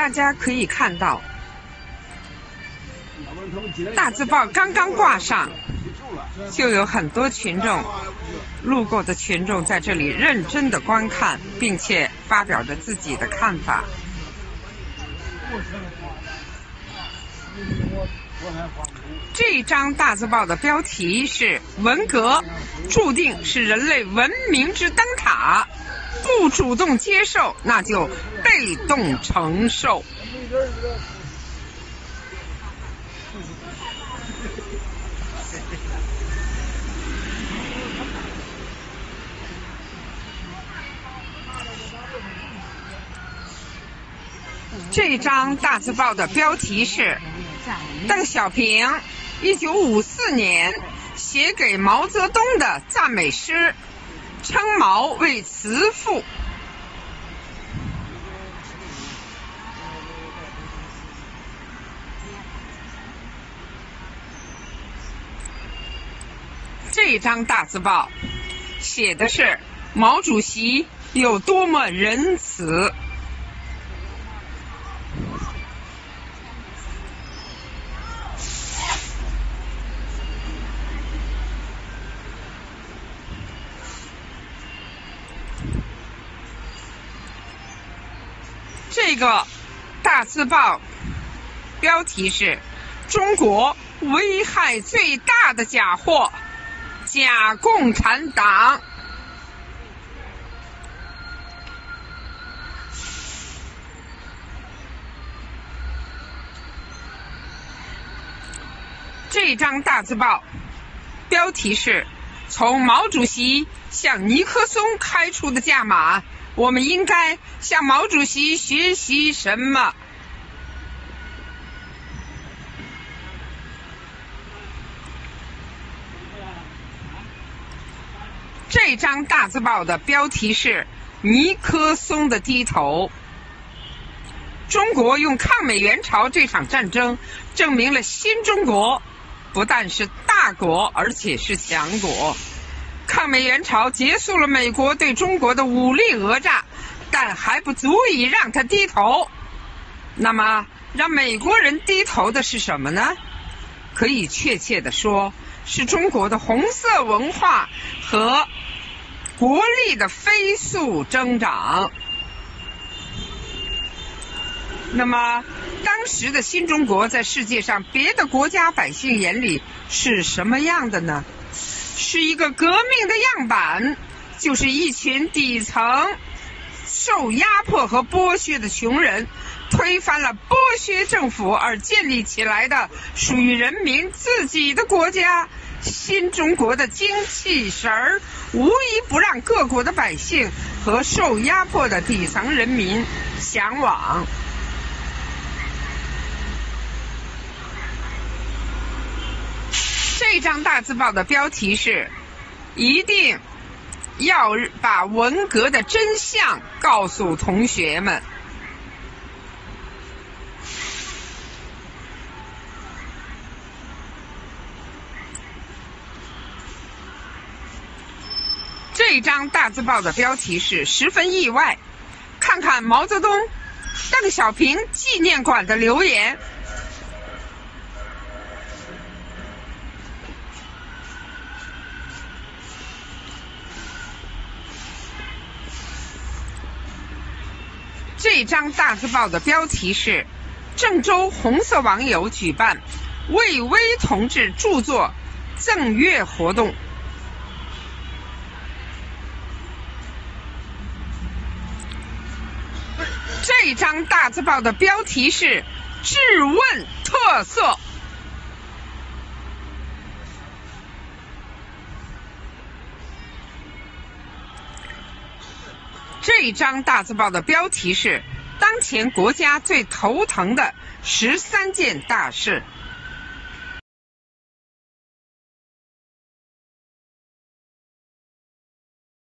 大家可以看到，大字报刚刚挂上，就有很多群众，路过的群众在这里认真的观看，并且发表着自己的看法。这张大字报的标题是“文革注定是人类文明之灯塔”。不主动接受，那就被动承受。这张大字报的标题是邓小平一九五四年写给毛泽东的赞美诗。称毛为慈父。这张大字报写的是毛主席有多么仁慈。这个大字报标题是“中国危害最大的假货——假共产党”。这张大字报标题是“从毛主席向尼克松开出的价码”。我们应该向毛主席学习什么？这张大字报的标题是“尼克松的低头”。中国用抗美援朝这场战争，证明了新中国不但是大国，而且是强国。抗美援朝结束了美国对中国的武力讹诈，但还不足以让他低头。那么，让美国人低头的是什么呢？可以确切的说，是中国的红色文化和国力的飞速增长。那么，当时的新中国在世界上别的国家百姓眼里是什么样的呢？是一个革命的样板，就是一群底层受压迫和剥削的穷人，推翻了剥削政府而建立起来的属于人民自己的国家。新中国的精气神儿，无一不让各国的百姓和受压迫的底层人民向往。这张大字报的标题是：一定要把文革的真相告诉同学们。这张大字报的标题是：十分意外，看看毛泽东、邓小平纪念馆的留言。这张大字报的标题是：郑州红色网友举办魏巍同志著作赠阅活动。这张大字报的标题是：质问特色。这张大字报的标题是：当前国家最头疼的十三件大事。